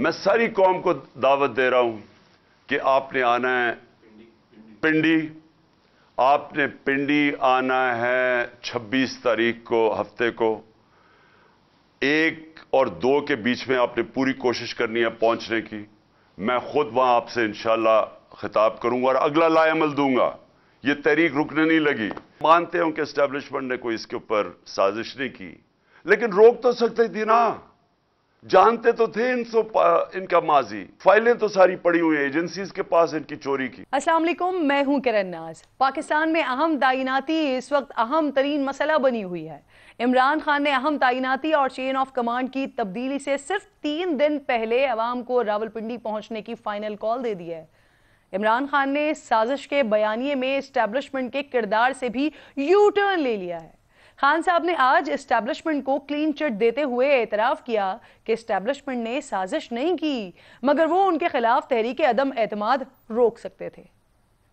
मैं सारी कौम को दावत दे रहा हूँ कि आपने आना है पिंडी। आपने पिंडी आना है 26 तारीख को, हफ़्ते को। एक और दो के बीच में आपने पूरी कोशिश करनी है पहुँचने की। मैं खुद वहाँ आपसे इंशाला खिताब करूँगा और अगला लाएमल दूँगा। ये तहरीक रुकने नहीं लगी। मानते हो कि एस्टेब्लिशमेंट ने कोई इसके ऊपर साजिश नहीं की। लेकिन रोक तो सकते थी ना। जानते तो थे इनसो इनका माजी। फाइलें तो सारी पड़ी हुई एजेंसीज के पास इनकी चोरी की। वालेकुम, मैं हूँ किरण नाज। पाकिस्तान में अहम तैनाती इस वक्त अहम तरीन मसला बनी हुई है। इमरान खान ने अहम तैनाती और चेन ऑफ़ कमांड की तब्दीली से सिर्फ़ तीन दिन पहले अवाम को रावलपिंडी पहुँचने की फाइनल कॉल दे दी है। इमरान खान ने साजिश के बयानिए में इस्टेब्लिशमेंट के किरदार से भी यू टर्न ले लिया है। खान साहब ने आज इस्टेब्लिशमेंट को क्लीन चिट देते हुए एतराफ किया कि इस्टेब्लिशमेंट ने साजिश नहीं की, मगर वो उनके खिलाफ तहरीक अदम एतमाद रोक सकते थे।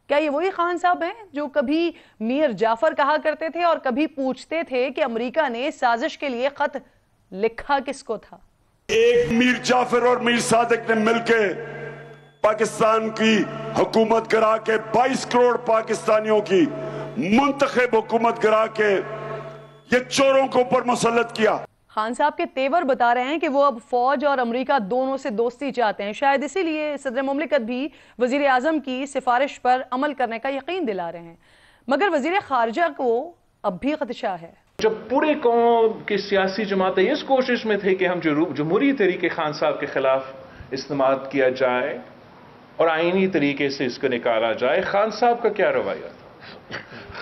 क्या ये वही खान साहब हैं जो कभी मीर जाफ़र कहा करते थे और कभी पूछते थे कि अमेरिका ने साजिश के लिए खत लिखा किसको था? एक मीर जाफ़र और मीर सादिक ने मिलकर पाकिस्तान की हुकूमत करा के 22 करोड़ पाकिस्तानियों की मुंतखब हुकूमत गिरा के ये चोरों को ऊपर मुसलत किया। खान साहब के तेवर बता रहे हैं कि वो अब फौज और अमेरिका दोनों से दोस्ती चाहते हैं। शायद इसीलिए सदर ममलिकत भी वज़ीर आज़म की सिफारिश पर अमल करने का यकीन दिला रहे हैं। मगर वज़ीर खारजा को अब भी खदशा है। जब पूरे कौम की सियासी जमातें इस कोशिश में थे कि हम जमहूरी तरीके खान साहब के खिलाफ इस्तेमाल किया जाए और आईनी तरीके से इसको निकाला जाए खान साहब का क्या रवैया था?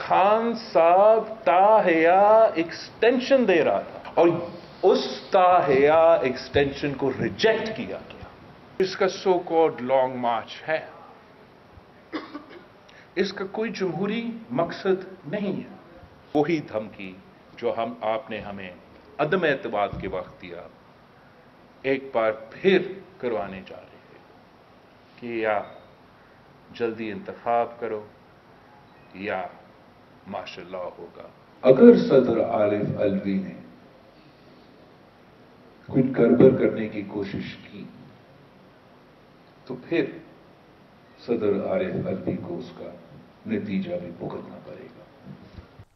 खान साहब ताहया एक्सटेंशन दे रहा था और उस ताहया एक्सटेंशन को रिजेक्ट किया गया। इसका सो कॉल्ड लॉन्ग मार्च है। इसका कोई जमहूरी मकसद नहीं है। वही धमकी जो हम, आपने हमें अदम एतबाद के वक्त दिया, एक बार फिर करवाने जा रहे हैं कि या जल्दी इंतखाब करो या माशा होगा। अगर सदर आरिफ अलवी ने कुछ गड़बड़ करने की कोशिश की तो फिर सदर आरिफ अलवी को उसका नतीजा भी भुगतना पड़ेगा।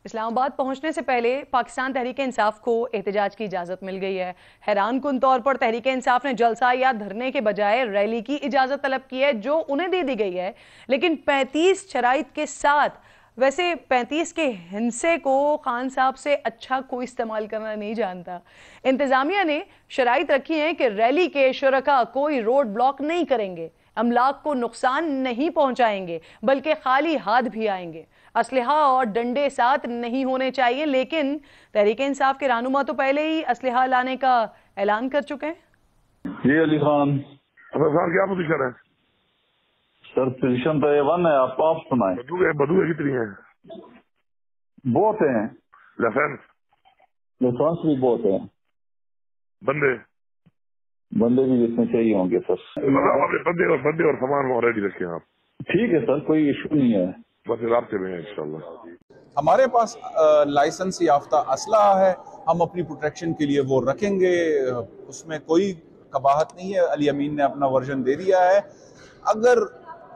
इस्लामाबाद पहुँचने से पहले पाकिस्तान तहरीक इंसाफ को एहतजाज की इजाज़त मिल गई है। हैरान कन तौर पर तहरीक इंसाफ ने जलसा या धरने के बजाय रैली की इजाज़त तलब की है जो उन्हें दे दी गई है। लेकिन 35 शराइ के साथ वैसे 35 के हिंसे को खान साहब से अच्छा कोई इस्तेमाल करना नहीं जानता। इंतजामिया ने शराइ रखी है कि रैली के शुरा कोई रोड ब्लॉक नहीं करेंगे। अमलाक को नुकसान नहीं पहुंचाएँगे बल्कि खाली हाथ भी आएँगे। असलहा और डंडे साथ नहीं होने चाहिए लेकिन तहरीक इंसाफ के रहनुमा तो पहले ही असलहा लाने का ऐलान कर चुके हैं। जी अली खान। क्या पोजिशन है? सर पोजिशन तो ये वन है आप आप सुनाए। बदू बदू कितनी है? बहुत है। लाइसेंस लाइसेंस भी बहुत है। बंदे। बंदे भी जिसमें चाहिए होंगे सर। मतलब बंदे और बंदे और सामान वहाँ रेडी रखे आप। ठीक है सर कोई इशू नहीं है। बस रास्ते में है इंशाल्लाह। हमारे पास लाइसेंस याफ्ता असला है। हम अपनी प्रोटेक्शन के लिए वो रखेंगे। उसमें कोई कबाहत नहीं है। अली अमीन ने अपना वर्जन दे दिया है। अगर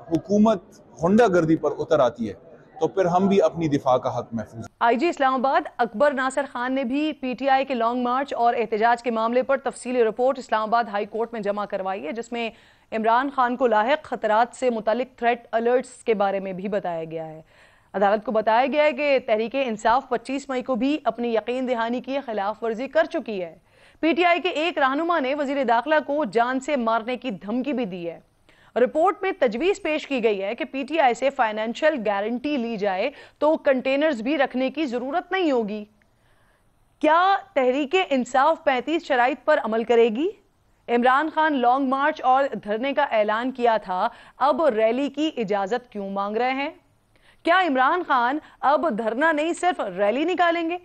हुकूमत गुंडागर्दी पर उतर आती है तो फिर हम भी अपनी दिफा का हक महफूज आईजी इस्लामाबाद, अकबर नासर खान ने भी पीटीआई के लॉन्ग मार्च और एहतजाज के मामले पर तफसीली रिपोर्ट इस्लामाबाद हाई कोर्ट में जमा करवाई है, जिसमें इमरान खान को लाक खतरात से मुतलिक थ्रेट अलर्ट्स के बारे में भी बताया गया है। अदालत को बताया गया है कि तहरीक इंसाफ 25 मई को भी अपनी यकीन दहानी की खिलाफ वर्जी कर चुकी है। पीटीआई के एक रहनुमा ने वज़ीर दाखिला को जान से मारने की धमकी भी दी है। रिपोर्ट में तजवीज पेश की गई है कि पीटीआई से फाइनेंशियल गारंटी ली जाए तो कंटेनर्स भी रखने की ज़रूरत नहीं होगी। क्या तहरीक इंसाफ 35 शराइ पर अमल करेगी? इमरान खान लॉन्ग मार्च और धरने का ऐलान किया था, अब रैली की इजाज़त क्यों मांग रहे हैं? क्या इमरान खान अब धरना नहीं, सिर्फ़ रैली निकालेंगे?